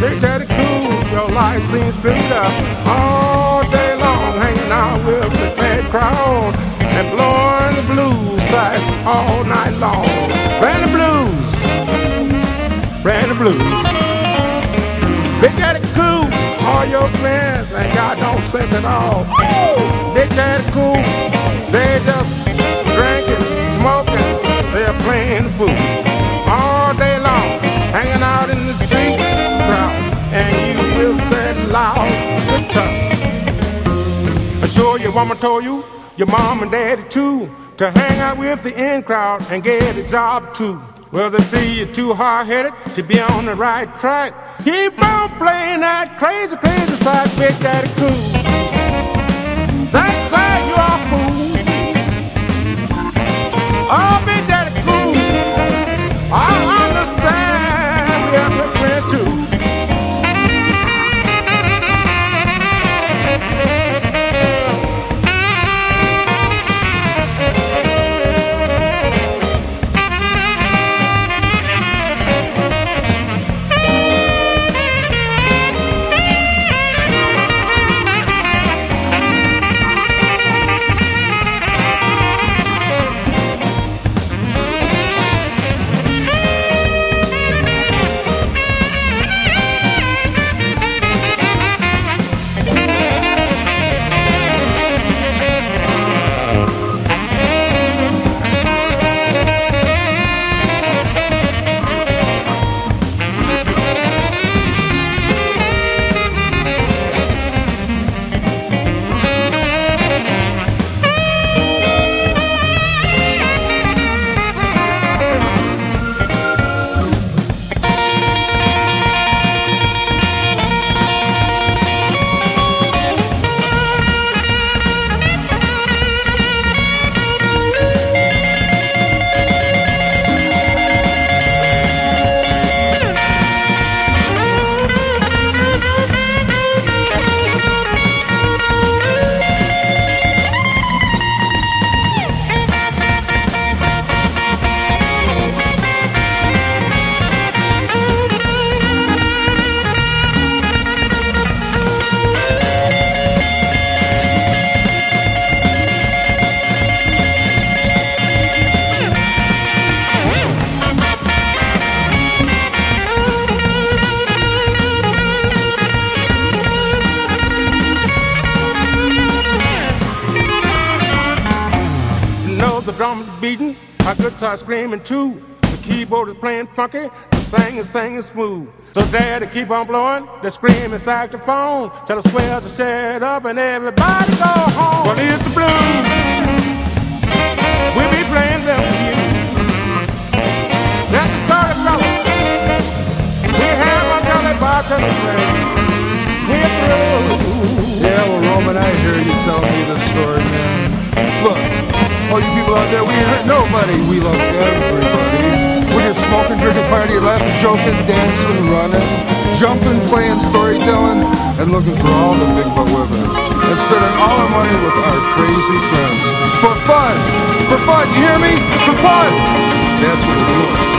Big Daddy Cool, your life seems beat up. All day long, hanging out with the bad crowd and blowing the blues side all night long. Brandon Blues, Brandon Blues. Big Daddy Cool, all your friends ain't got no sense at all. Big Daddy Cool, they just Your mama told you, your mom and daddy too, to hang out with the in crowd and get a job too. Well, they see you're too hard-headed to be on the right track. Keep on playing that crazy, crazy side, Big Daddy Cool. The drums are beating, my guitar screaming too. The keyboard is playing funky, the singing singing smooth. So daddy keep on blowing the screaming saxophone till the swells are shut up and everybody go home. Well, it's the blues. We'll be playing them for you. That's the story, fellas. We have until that bartender say we're through. Yeah, well, Roman, I hear you telling me this story, laughing, joking, dancing, running, jumping, playing, storytelling, and looking for all the big butt women. And spending all our money with our crazy friends. For fun! For fun, you hear me? For fun! That's what we're doing.